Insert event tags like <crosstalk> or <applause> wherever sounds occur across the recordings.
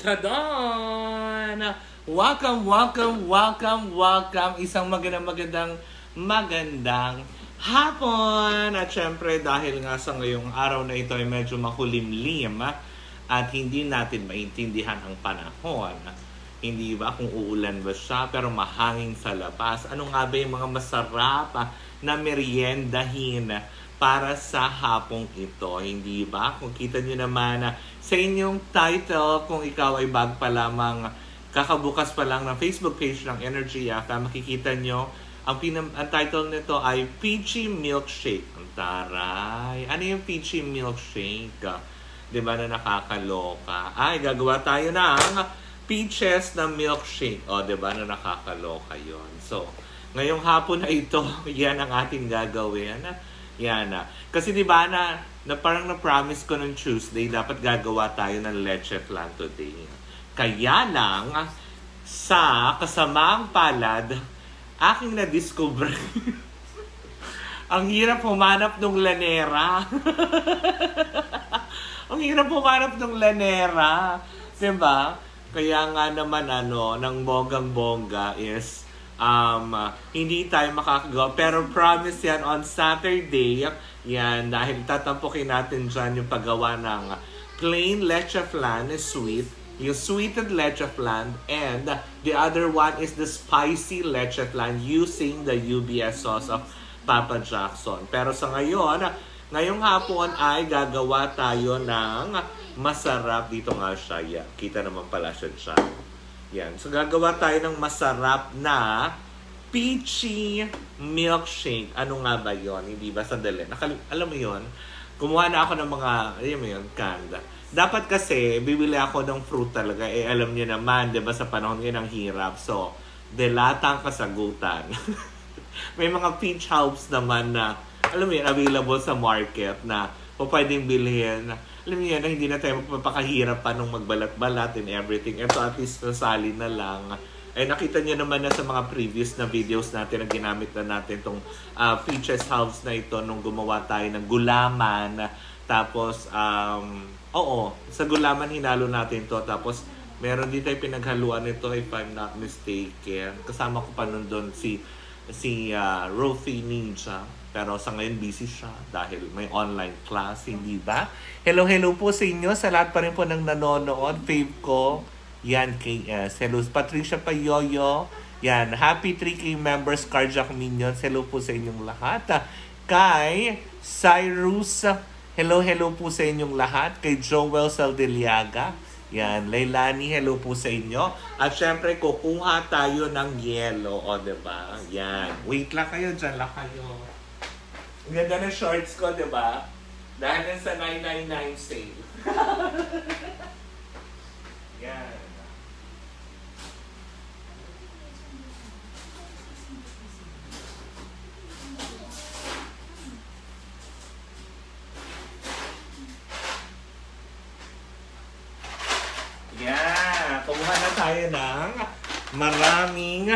Tadon! Welcome, welcome, welcome, welcome. Isang magandang magandang magandang hapon. At syempre dahil nga sa ngayong araw na ito ay medyo makulimlim at hindi natin maintindihan ang panahon. Hindi ba kung uulan ba siya pero mahangin sa labas. Ano nga ba yung mga masarap na meriendahin para sa hapong ito. Hindi ba? Kung kita nyo naman uh, sa inyong title, kung ikaw ay bag pa lamang, kakabukas pa lang ng Facebook page ng Energy Yaka, makikita nyo, ang, pinam- ang title nito ay Peachy Milkshake. Ang taray. Ano yung Peachy Milkshake? Di ba na nakakaloka? Ay, gagawa tayo ng peaches na milkshake. O, di ba na nakakaloka yon So, ngayong hapon na ito, <laughs> yan ang ating gagawin yan na. Kasi di ba na, na parang na-promise ko nung Tuesday, dapat gagawa tayo ng leche flan today. Kaya lang, sa kasamaang palad, aking na-discover. <laughs> ang hirap humanap ng lanera. <laughs> ang hirap humanap ng lanera. Diba? Kaya nga naman ano, ng bonggang-bongga is um, hindi tayo makakagawa. Pero promise yan on Saturday, yan, dahil tatampukin natin dyan yung paggawa ng plain leche flan sweet, yung sweetened leche flan, and the other one is the spicy leche flan using the UBS sauce of Papa Jackson. Pero sa ngayon, ngayong hapon ay gagawa tayo ng masarap dito nga siya. Yeah, kita naman pala siya dyan. Yan. So, gagawa tayo ng masarap na peachy milkshake. Ano nga ba yon Hindi ba? Sandali. Nakal- alam mo yon Kumuha na ako ng mga, alam mo yun, canned. Dapat kasi, bibili ako ng fruit talaga. Eh, alam niyo naman, di ba, sa panahon ngayon ang hirap. So, delata ang kasagutan. <laughs> May mga peach halves naman na, alam mo yun, available sa market na o pwedeng bilhin alam niyo yan, hindi na tayo magpapakahirap pa nung magbalat-balat and everything. Ito at least nasali na lang. Eh, nakita niyo naman na sa mga previous na videos natin na ginamit na natin itong uh, features halves na ito nung gumawa tayo ng gulaman. Tapos, um, oo, sa gulaman hinalo natin to Tapos, meron din tayo pinaghaluan nito if I'm not mistaken. Kasama ko pa nun doon si si uh, Rofi Ninja. Pero sa ngayon busy siya dahil may online class, hindi ba? Hello, hello po sa inyo. Sa lahat pa rin po ng nanonood. Fave ko. Yan, KS. Hello, Patricia Payoyo. Yan, happy 3K members, Carjack Minions. Hello po sa inyong lahat. Kay Cyrus, hello, hello po sa inyong lahat. Kay Joel Saldeliaga. Yan, Leilani, hello po sa inyo. At syempre, kukuha tayo ng yellow, o, oh, diba? Yan. Wait lang kayo, dyan lang kayo. Ganda ng shorts ko, ba? Dahil <laughs> yan sa 999 sale. Yan. Yeah, kumuha na tayo ng maraming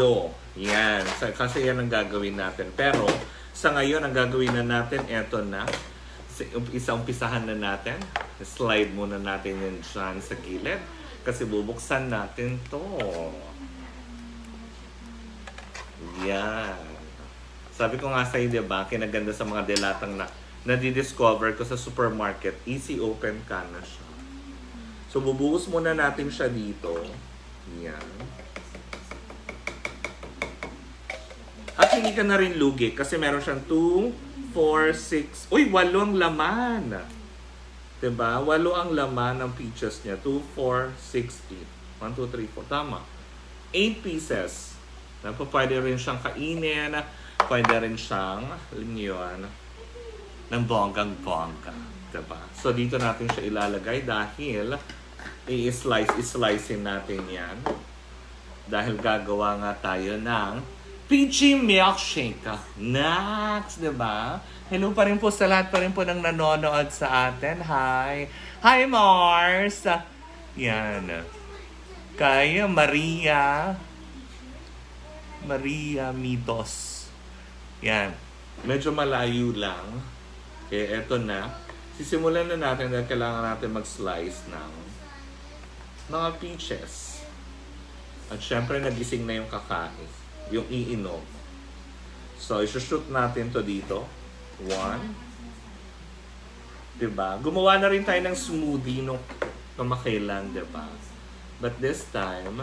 yellow. Yan, kasi yan ang gagawin natin. Pero, sa ngayon, ang gagawin na natin, eto na. Isa umpisahan na natin. Slide muna natin yan dyan sa gilid. Kasi bubuksan natin to. Yan. Sabi ko nga sa'yo, di ba, kinaganda sa mga delatang na nadidiscover ko sa supermarket, easy open ka na siya. So, bubuhos muna natin siya dito. Yan. At hindi ka na rin lugi kasi meron siyang 2, 4, 6, uy, 8 ang laman. Diba? 8 ang laman ng peaches niya. 2, 4, 6, 8. 1, 2, 3, 4. Tama. 8 pieces. Na pwede rin siyang kainin. Pwede rin siyang, alam niyo yun, ng bonggang-bongga. Diba? So, dito natin siya ilalagay dahil i-slice, i-slicein natin yan. Dahil gagawa nga tayo ng Peachy Milkshake. Next, di ba? Hello pa rin po sa lahat pa rin po ng nanonood sa atin. Hi! Hi, Mars! Yan. Kay Maria. Maria Mitos. Yan. Medyo malayo lang. Kaya eto na. Sisimulan na natin dahil kailangan natin mag-slice ng mga peaches. At syempre, nagising na yung kakain. Yung iinom. So, isushoot natin to dito. One. Diba? Gumawa na rin tayo ng smoothie nung kamakailan, diba? But this time,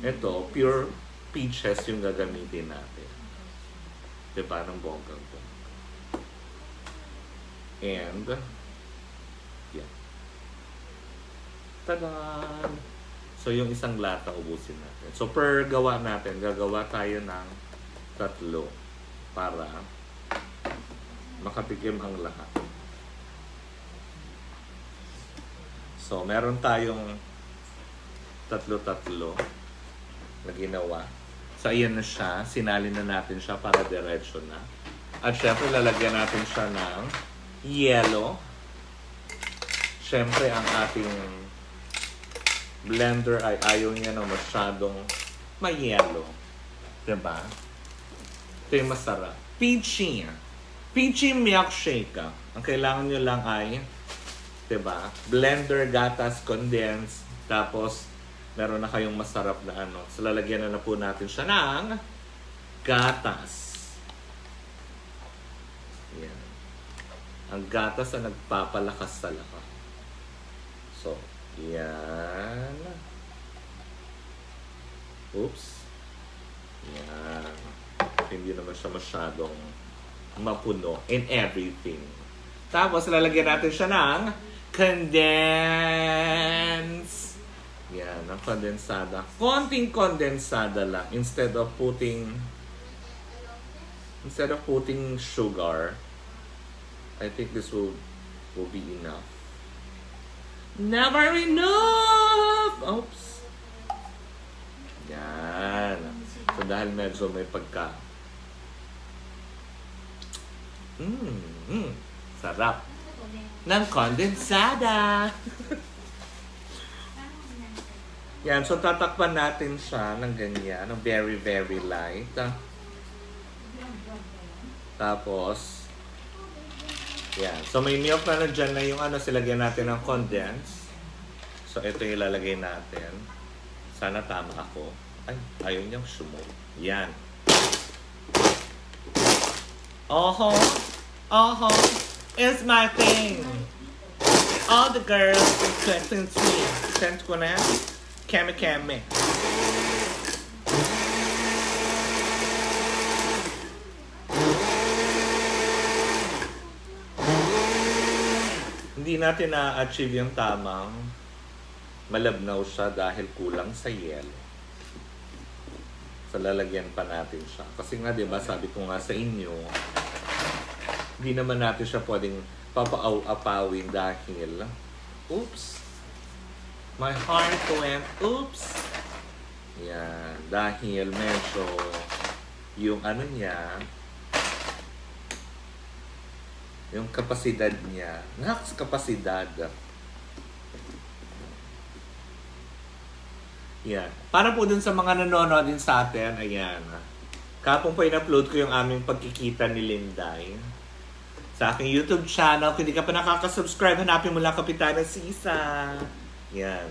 ito, pure peaches yung gagamitin natin. Diba? Ng bonggang to. And, yeah. Tadaan! So, yung isang lata, ubusin natin. So, per gawa natin, gagawa tayo ng tatlo para makatikim ang lahat. So, meron tayong tatlo-tatlo na ginawa. So, ayan na siya. Sinali na natin siya para diretso na. At syempre, lalagyan natin siya ng yellow. Syempre, ang ating blender ay ayaw niya na masyadong may-yellow. Diba? Ito yung masarap. Peachy. Peachy milkshake. Ang kailangan nyo lang ay, diba? Blender, gatas, condense, tapos meron na kayong masarap na ano. So, lalagyan na na po natin siya ng gatas. Yan. Ang gatas ang nagpapalakas talaga. So, yan. Oops. Yan. Hindi naman siya masyadong mapuno in everything. Tapos, lalagyan natin siya ng condense. Yan, ang kondensada. Konting kondensada lang instead of putting instead of putting sugar. I think this will will be enough. Never enough! Oops. Yan. So dahil medyo may pagka Mmm, mm, sarap. Ng kondensada. Yan, so tatakpan natin siya ng ganyan, ng very, very light. Tapos, yan. So may milk na nandyan na yung ano, silagyan natin ng condense. So ito yung ilalagay natin. Sana tama ako. Ay, ayaw niyang sumo. Yan. Oho. Oho. It's my thing. All the girls requesting me. Sent ko na. Kame kame. Hindi natin na-achieve yung tamang malabnaw siya dahil kulang sa yelo. So lalagyan pa natin siya. Kasi nga 'di ba, sabi ko nga sa inyo, hindi naman natin siya pwedeng papaaw-apawin dahil oops. My heart went oops. Yan, dahil medyo yung ano niya, yung kapasidad niya, naks kapasidad. Yan. Para po dun sa mga nanonood din sa atin, ayan. Kapong po in-upload ko yung aming pagkikita ni Linday sa aking YouTube channel. Kung hindi ka pa nakaka-subscribe, hanapin mo lang Kapitana Sisa. Yan.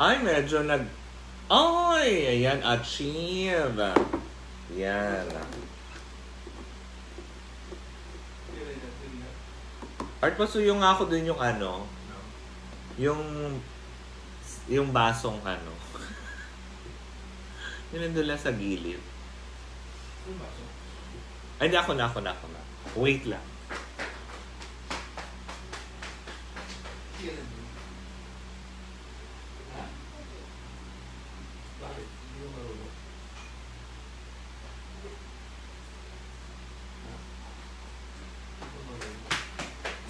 Ay, medyo nag... Ay! Ayan, achieve. Yan. Art pasuyo nga ako dun yung ano, yung yung basong ano. <laughs> lang sa gilid. Ay, hindi ako na, ako na, ako na. Wait lang.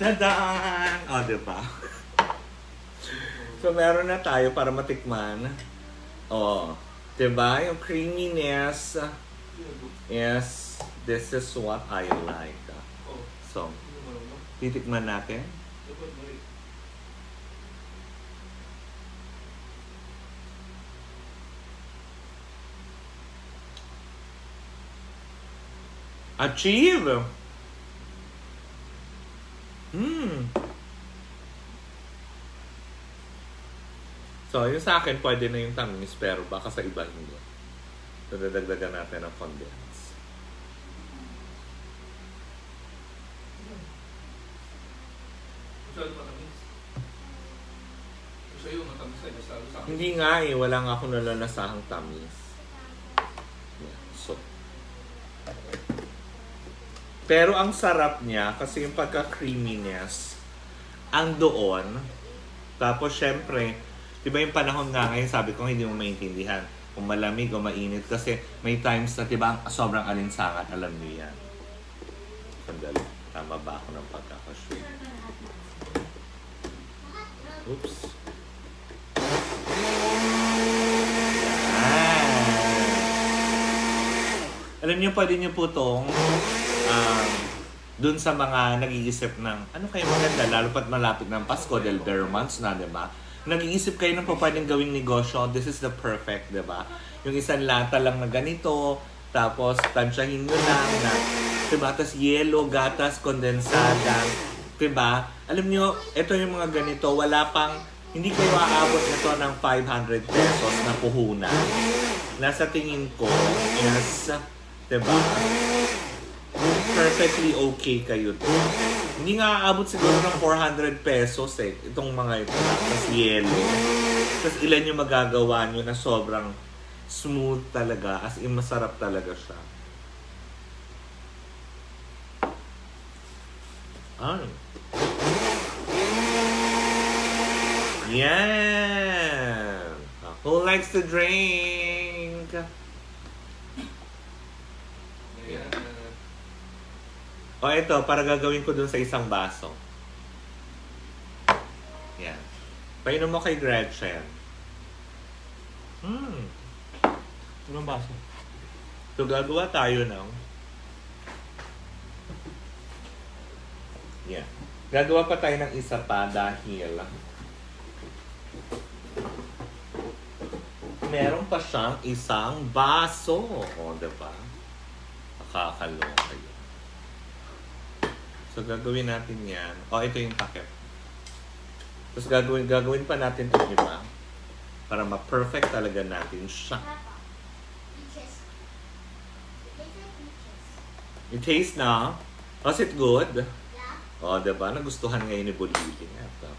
Tadaan! O, oh, diba? so, meron na tayo para matikman. O, oh, Diba? Yung creaminess. Yes, this is what I like. So, titikman natin. Achieve! Hmm. So, yung sa akin, pwede na yung tamis, pero baka sa iba hindi. So, dadagdagan natin ng condense. Masyado matamis. Gusto yun, matamis ay masyado sa akin. Hindi nga eh, wala nga akong nalalasahang tamis. Yeah, so. Pero ang sarap niya, kasi yung pagka-creaminess, ang doon, tapos syempre, di ba yung panahon nga ngayon, sabi ko hindi mo maintindihan kung malamig o mainit kasi may times na, di ba, sobrang alinsangan, alam niyo yan. Sandali, tama ba ako ng pagkakashoot? Oops. Ah. Alam niyo, pwede niyo po itong um, dun sa mga nag-iisip ng ano kayo maganda, lalo pat malapit ng Pasko dahil bare months na, di ba? Nag-iisip kayo ng pwedeng gawing negosyo, this is the perfect, di ba? Yung isang lata lang na ganito, tapos tansyahin nyo lang na, di ba? Tapos yellow, gatas, kondensada, di ba? Alam nyo, ito yung mga ganito, wala pang, hindi kayo aabot nito ng 500 pesos na puhunan. Nasa tingin ko, is, di ba? Perfectly okay kayo doon. Hindi nga aabot siguro ng 400 pesos eh, itong mga ito. Tapos yellow. Tapos ilan yung magagawa nyo na sobrang smooth talaga, as in masarap talaga siya. Ay. Yan! Who likes to drink? Ayan. O ito, para gagawin ko dun sa isang baso. Yan. Painom mo kay Gretchen. Hmm. Anong baso? So, gagawa tayo ng... Yan. Gagawa pa tayo ng isa pa dahil meron pa siyang isang baso. O, diba? Nakakaloka yun. So, gagawin natin yan. O, ito yung takip. Tapos gagawin, gagawin pa natin itong iba para ma-perfect talaga natin siya. It tastes na. Was it good? Yeah. O, diba? Nagustuhan ngayon ni Bolili. Ito.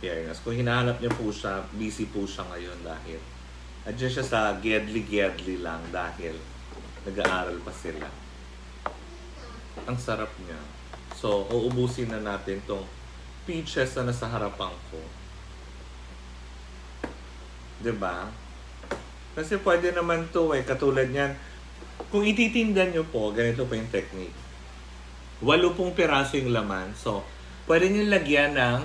Fairness. Kung hinahanap niya po siya, busy po siya ngayon dahil Andiyan siya sa gedli-gedli lang dahil nag-aaral pa sila. Ang sarap niya. So, uubusin na natin tong peaches na nasa harapan ko. ba? Kasi pwede naman to eh, katulad niyan. Kung ititindan nyo po, ganito po yung technique. Walo pong piraso yung laman. So, pwede nyo lagyan ng,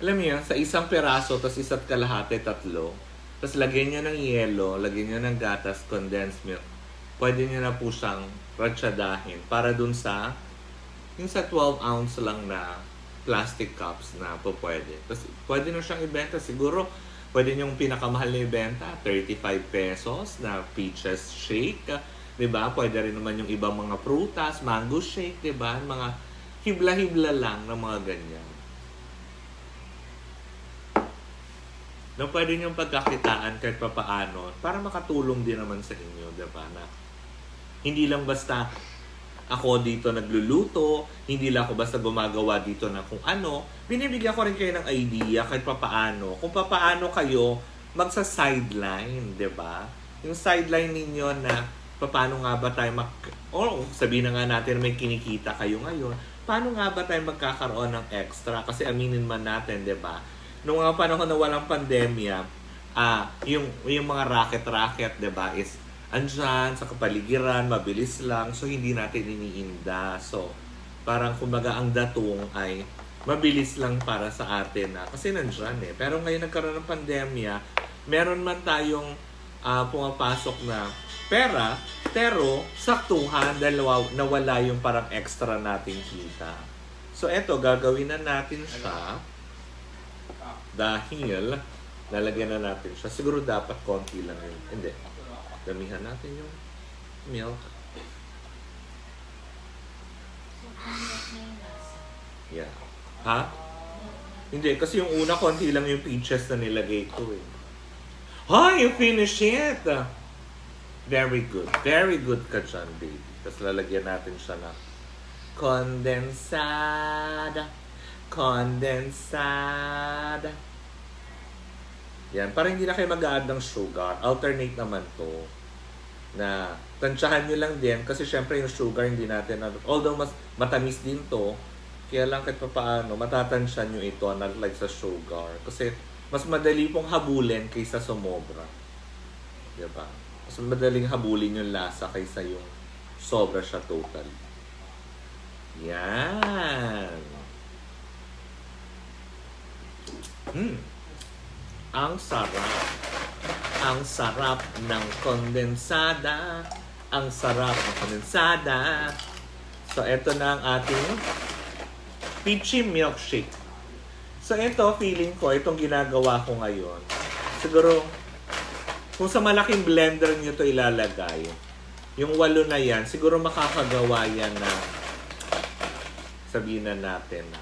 alam mo yun, sa isang piraso, tapos isa't kalahati, tatlo. Tapos lagyan nyo ng yelo, lagyan nyo ng gatas, condensed milk. Pwede nyo na po siyang ratsyadahin para dun sa yung sa 12 ounce lang na plastic cups na po pwede. Tapos pwede nyo siyang ibenta. Siguro pwede yung pinakamahal na ibenta, 35 pesos na peaches shake. 'Di ba? Pwede rin naman yung ibang mga prutas, mango shake, 'di ba? Mga hibla-hibla lang ng mga ganyan. na pwede niyong pagkakitaan kahit papaano para makatulong din naman sa inyo, di ba? Na hindi lang basta ako dito nagluluto, hindi lang ako basta gumagawa dito na kung ano, binibigyan ko rin kayo ng idea kahit papaano, kung papaano kayo magsa-sideline, di ba? Yung sideline ninyo na paano nga ba tayo mag... O sabihin na nga natin may kinikita kayo ngayon, paano nga ba tayo magkakaroon ng extra? Kasi aminin man natin, di ba? Nung mga panahon na walang pandemya, ah, yung, yung mga racket-racket, di ba, is andyan sa kapaligiran, mabilis lang, so hindi natin iniinda. So, parang kumbaga ang datong ay mabilis lang para sa atin na kasi nandyan eh. Pero ngayon nagkaroon ng pandemya, meron man tayong ah, pumapasok na pera, pero saktuhan dahil nawa- nawala yung parang extra nating kita. So eto, gagawin na natin siya dahil lalagyan na natin siya. Siguro dapat konti lang yun. Hindi. Damihan natin yung milk. Yeah. Ha? Hindi, kasi yung una, konti lang yung peaches na nilagay ko eh. Ha, you finish it! Very good. Very good ka dyan, baby. Tapos lalagyan natin siya na condensada. Condensada. Yan, para hindi na kayo mag-add ng sugar. Alternate naman to. Na, tansyahan nyo lang din. Kasi syempre yung sugar hindi natin, although mas matamis din to, kaya lang kahit pa paano, matatansyan nyo ito, not like sa sugar. Kasi mas madali pong habulin kaysa sumobra. Diba? Mas madaling habulin yung lasa kaysa yung sobra siya total. Yan. Hmm. Ang sarap. Ang sarap ng kondensada. Ang sarap ng kondensada. So, ito na ang ating peachy milkshake. So, ito, feeling ko, itong ginagawa ko ngayon. Siguro, kung sa malaking blender nyo to ilalagay, yung walo na yan, siguro makakagawa yan na sabihin na natin na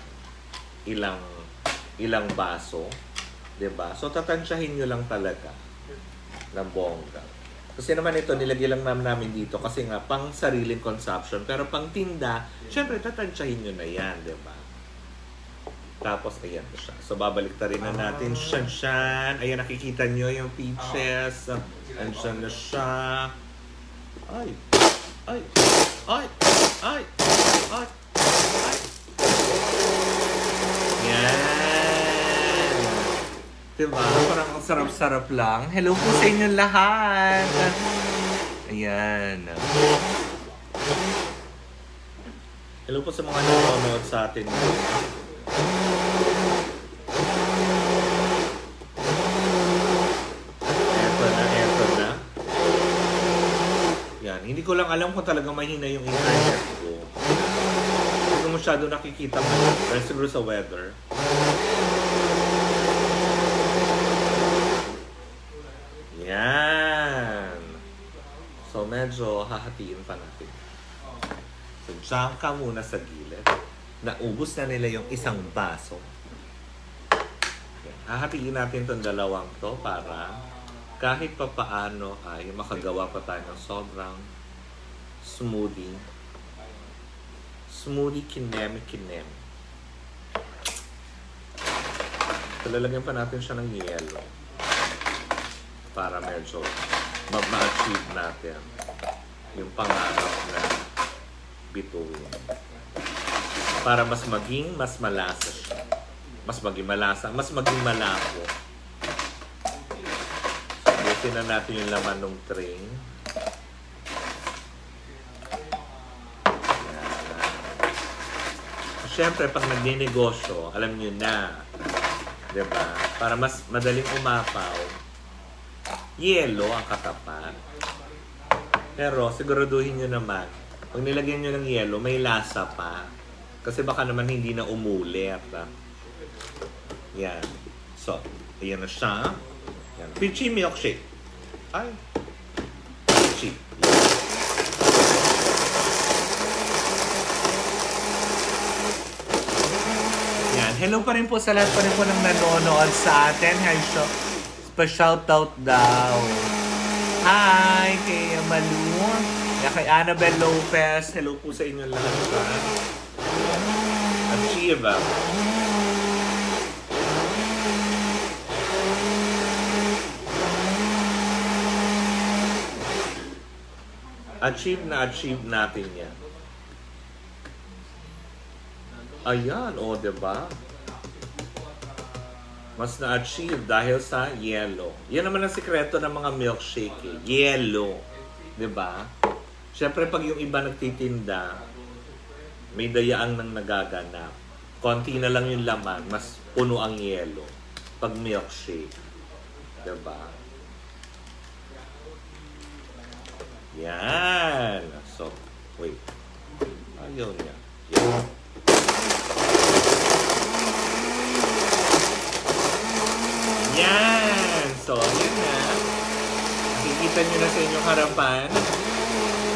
ilang ilang baso, ba? So tatansyahin niyo lang talaga ng bongga. Kasi naman ito nilagay lang naman namin dito kasi nga pang sariling consumption pero pang tinda, syempre tatansyahin niyo na 'yan, 'di ba? Tapos ayan siya. So babalik rin na natin siya siyan. Ayan nakikita niyo yung peaches. Andiyan na siya. Ay. Ay. Ay. Ay. Ay. Ay. Yan. Diba? Parang ang sarap-sarap lang. Hello po sa inyo lahat. Ayan. Hello po sa mga nanonood sa atin. Eto na, eto na. Yan. Hindi ko lang alam kung talagang mahina yung internet ko. Hindi ko masyado nakikita mo. Dahil siguro sa weather. Yan. So, medyo hahatiin pa natin. So, dyan ka muna sa gilid. Naubos na nila yung isang baso. Yan. Hahatiin natin itong dalawang to para kahit pa paano ay makagawa pa tayo ng sobrang smoothie. Smoothie kineme kineme. So, lalagyan pa natin siya ng yellow para medyo ma-achieve natin yung pangarap na bituin. Para mas maging mas malasa siya. Mas maging malasa, mas maging malabo. Butin na natin yung laman ng tray. Yan. Siyempre, pag nagninegosyo, alam niyo na, 'di ba? Para mas madaling umapaw, yelo ang katapat. Pero siguraduhin nyo naman, pag nilagyan nyo ng yelo, may lasa pa. Kasi baka naman hindi na umulit. ah. Yan. So, ayan na siya. Yan. Peachy milkshake. Ay. Peachy. Yan. Hello pa rin po sa lahat pa rin po ng nanonood sa atin. Hi, show. Pa-shoutout daw. Hi kay Malu. Yan kay Annabel Lopez. Hello po sa inyo lahat. Ha? At Shiva. Achieve na achieve natin yan. Ayan, o, oh, diba? Mas na-achieve dahil sa yellow. Yan naman ang sikreto ng mga milkshake eh. Yellow. ba? Siyempre pag yung iba nagtitinda, may dayaang nang nagaganap. Konti na lang yung laman, mas puno ang yellow. Pag milkshake. ba? Yan. So, wait. Ayaw niya. Yan. Yan. So, yan na. Nakikita niyo na sa inyong harapan.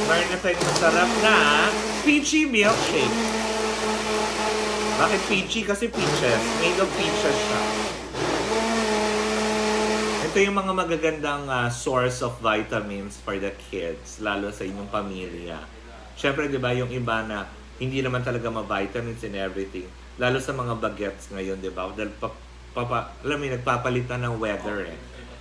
Meron na tayong masarap na peachy milkshake. Bakit peachy? Kasi peaches. Made of peaches siya. Ito yung mga magagandang ah, source of vitamins for the kids, lalo sa inyong pamilya. Siyempre, di ba, yung iba na hindi naman talaga ma-vitamins and everything. Lalo sa mga bagets ngayon, di ba? Dahil pa, papa, alam mo, nagpapalitan ng weather eh.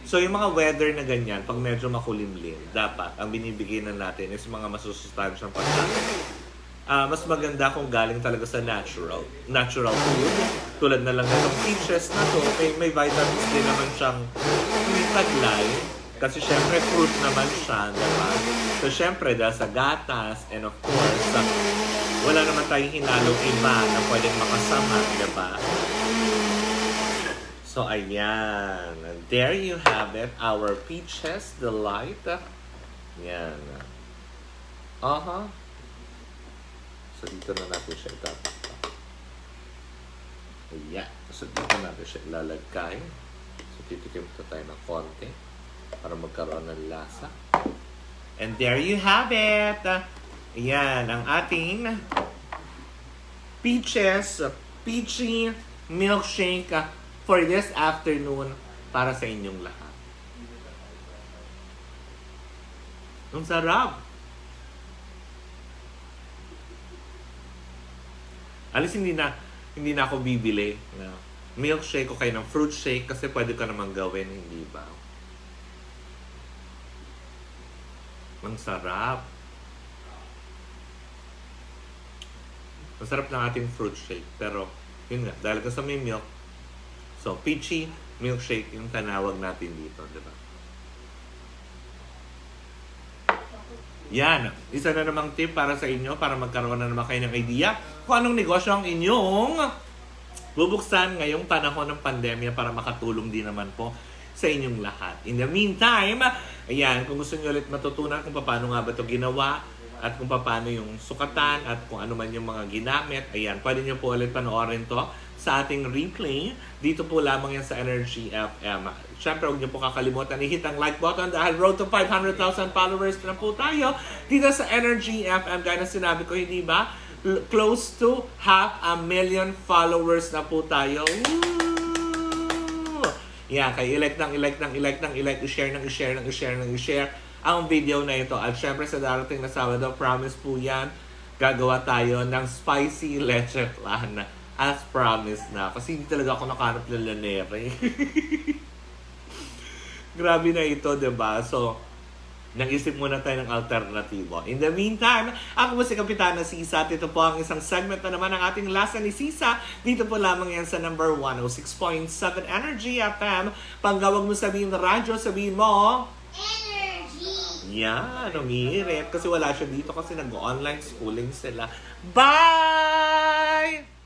So, yung mga weather na ganyan, pag medyo makulimlim, dapat, ang binibigay na natin is mga masusustansyang pagkain. Ah, mas maganda kung galing talaga sa natural. Natural food. Tulad na lang ng peaches na to, may, may vitamins din naman siyang taglay. Kasi syempre fruit naman siya, diba? So syempre dahil sa gatas and of course, ah, wala naman tayong hinalong iba na pwedeng makasama, diba? So ayan, there you have it, our peaches delight. Yan. Aha. So dito na natin siya itatakpa. Ayan. So dito natin siya ilalagay. So titikim ito tayo ng konti para magkaroon ng lasa. And there you have it! Ayan, ang ating peaches, peachy milkshake for this afternoon para sa inyong lahat. Ang sarap! Alis hindi na hindi na ako bibili na milkshake o kayo ng fruit shake kasi pwede ka naman gawin, hindi ba? Ang sarap. Ang sarap ng ating fruit shake. Pero, yun nga, dahil kasi may milk, so, peachy milkshake yung tanawag natin dito, di ba? Yan. Isa na namang tip para sa inyo para magkaroon na naman kayo ng idea kung anong negosyo ang inyong bubuksan ngayong panahon ng pandemya para makatulong din naman po sa inyong lahat. In the meantime, ayan, kung gusto niyo ulit matutunan kung paano nga ba ito ginawa at kung paano yung sukatan at kung ano man yung mga ginamit, ayan, pwede niyo po ulit panoorin to sa ating replay. Dito po lamang yan sa Energy FM. Siyempre, huwag niyo po kakalimutan i-hit ang like button dahil road to 500,000 followers na po tayo dito sa Energy FM. Gaya na sinabi ko, hindi ba? Close to half a million followers na po tayo. Woo! Yeah, kay i-like ng i-like ng i-like ng i-like, i-share ng i-share ng i-share ng i-share ang video na ito. At syempre sa darating na Sabado, promise po yan, gagawa tayo ng spicy leche flan as promised na. Kasi hindi talaga ako nakahanap ng lanere. <laughs> Grabe na ito, 'di ba So, nag-isip muna tayo ng alternatibo. In the meantime, ako po si Kapitana Sisa at ito po ang isang segment na naman ng ating lasa ni Sisa. Dito po lamang yan sa number 106.7 Energy FM. Panggawag mo sabihin na radyo, sabihin mo, Energy. yan, umiirit. Kasi wala siya dito kasi nag-online schooling sila. Bye!